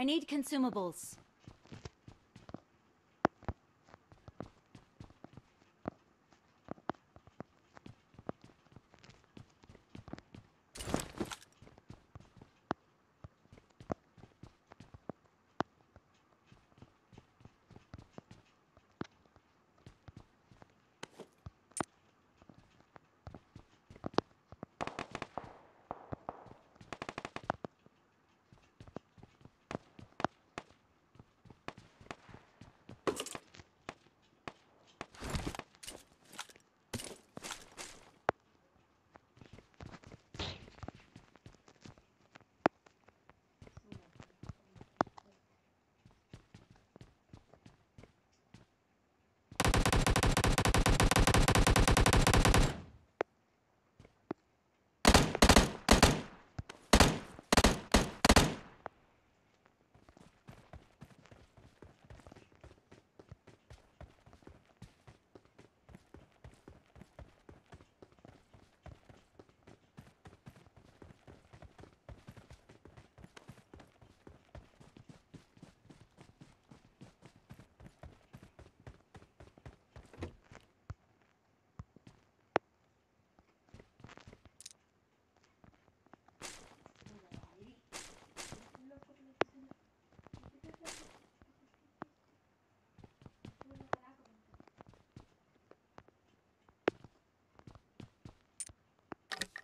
I need consumables.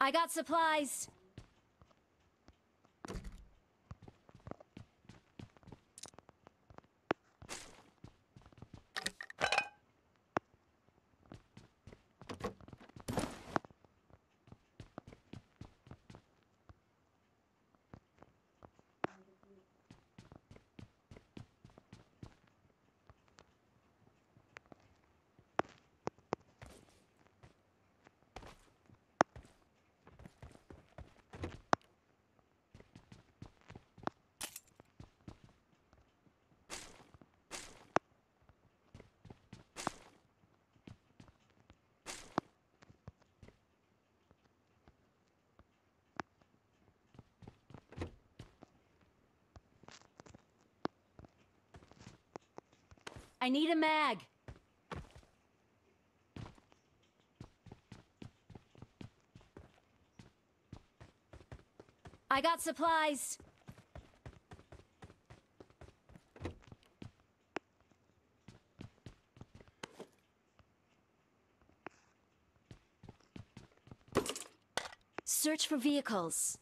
I got supplies. I need a mag. I got supplies. Search for vehicles.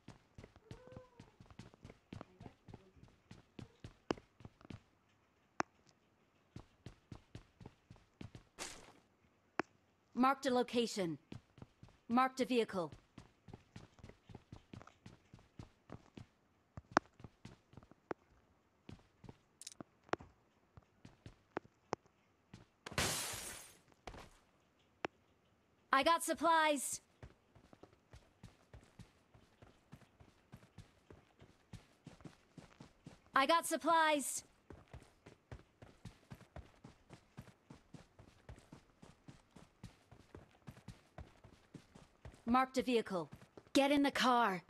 Marked a location. Marked a vehicle. I got supplies. I got supplies. Marked a vehicle. Get in the car.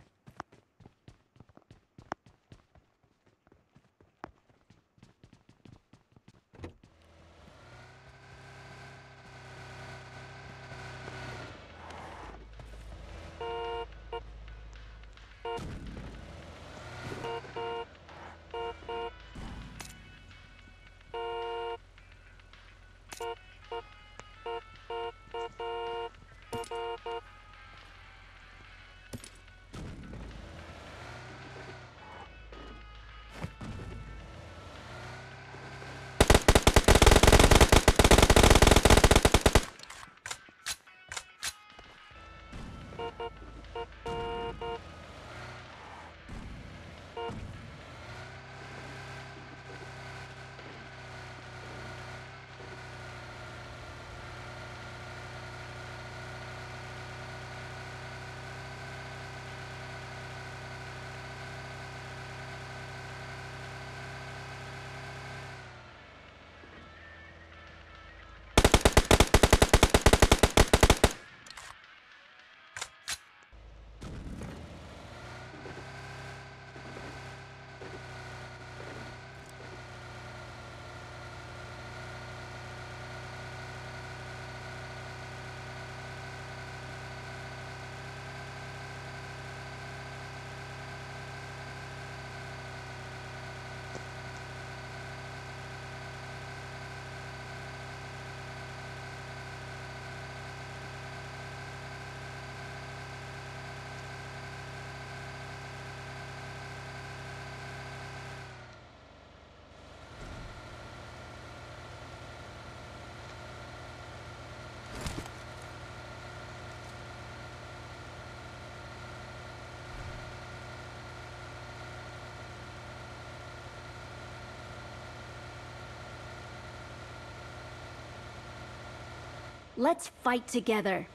Let's fight together.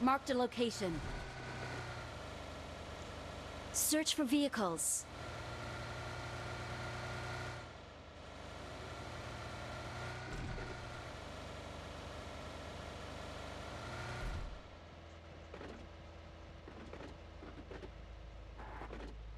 Marked a location. Search for vehicles.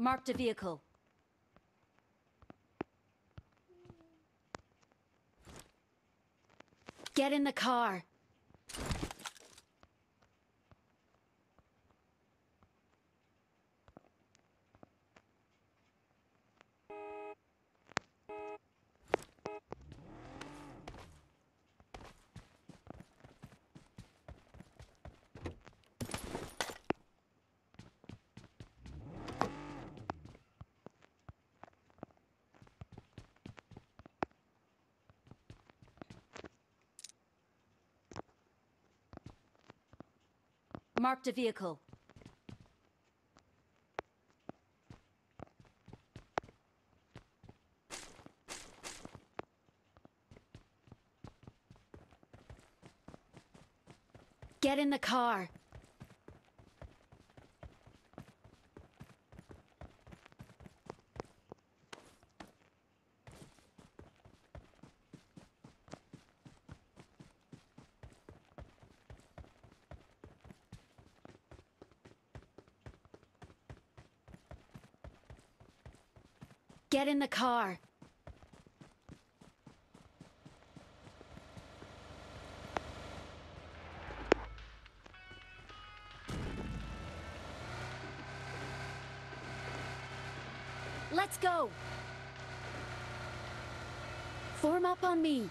Marked a vehicle. Get in the car. Marked a vehicle. Get in the car. Get in the car. Let's go. Form up on me.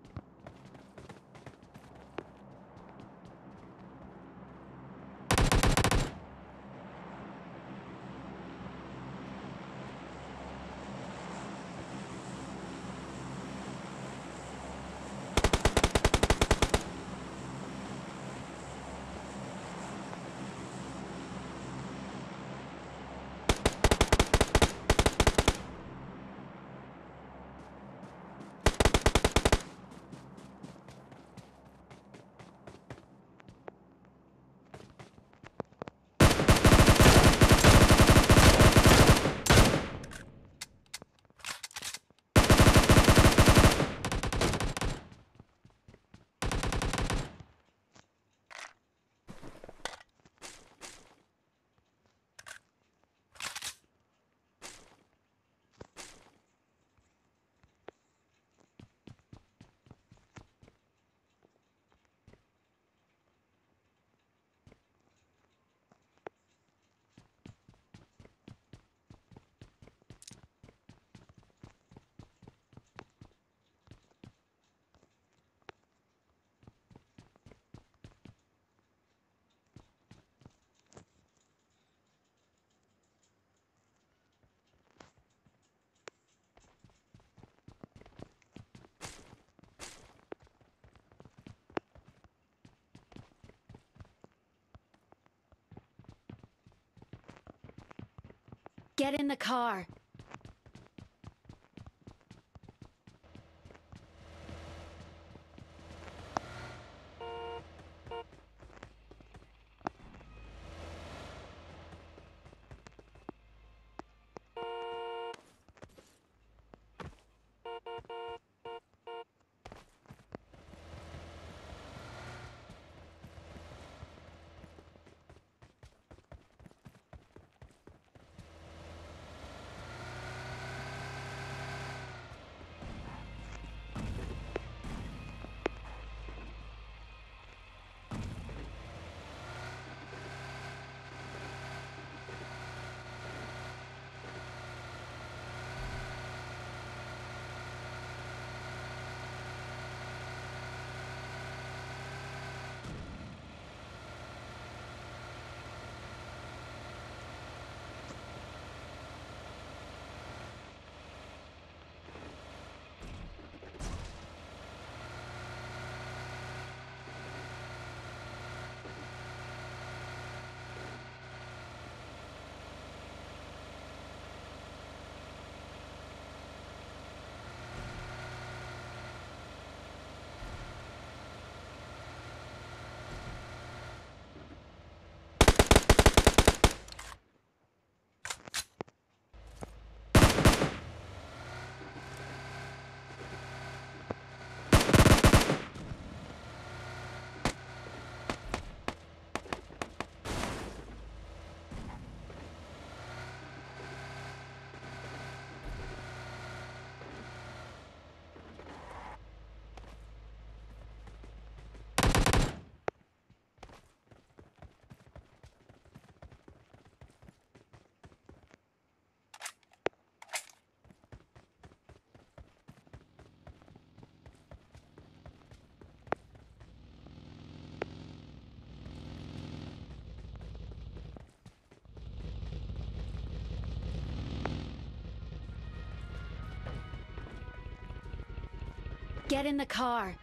Get in the car. Get in the car.